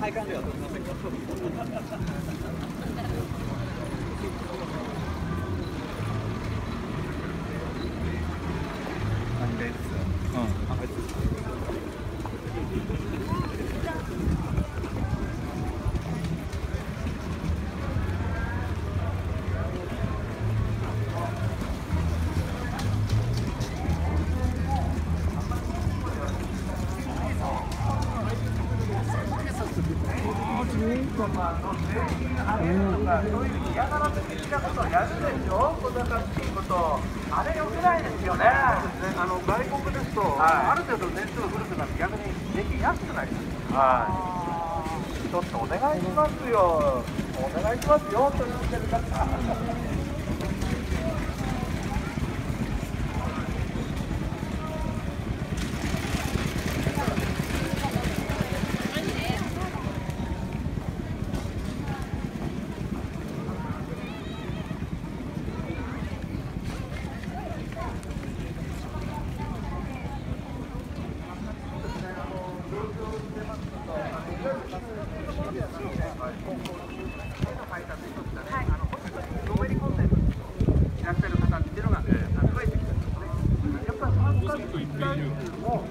配管ではどうませんとかの税金上げるとか、そういう嫌がらせ的なことをやるでしょ、小賢しいこと、あれよくないですよね。あの外国ですと、ある程度年数古くなって逆に税金安くなります。はい。ちょっとお願いしますよ。お願いしますよ、と言ってる方。のめり込んでいらっしゃる方っていうのが、増えてきてるんですね。やっぱり参加人数も